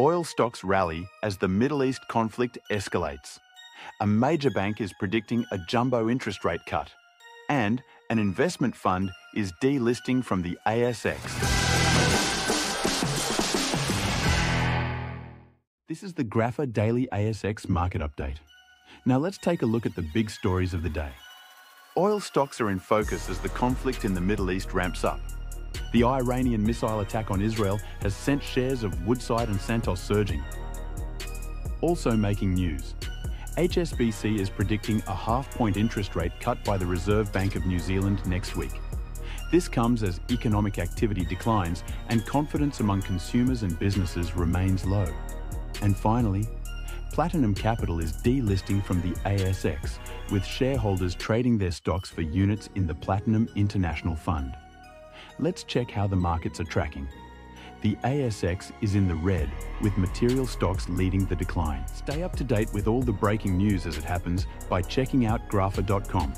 Oil stocks rally as the Middle East conflict escalates. A major bank is predicting a jumbo interest rate cut. And an investment fund is delisting from the ASX. This is the Grafa Daily ASX Market Update. Now let's take a look at the big stories of the day. Oil stocks are in focus as the conflict in the Middle East ramps up. The Iranian missile attack on Israel has sent shares of Woodside and Santos surging. Also making news, HSBC is predicting a half-point interest rate cut by the Reserve Bank of New Zealand next week. This comes as economic activity declines and confidence among consumers and businesses remains low. And finally, Platinum Capital is delisting from the ASX, with shareholders trading their stocks for units in the Platinum International Fund. Let's check how the markets are tracking. The ASX is in the red, with material stocks leading the decline. Stay up to date with all the breaking news as it happens by checking out grafa.com.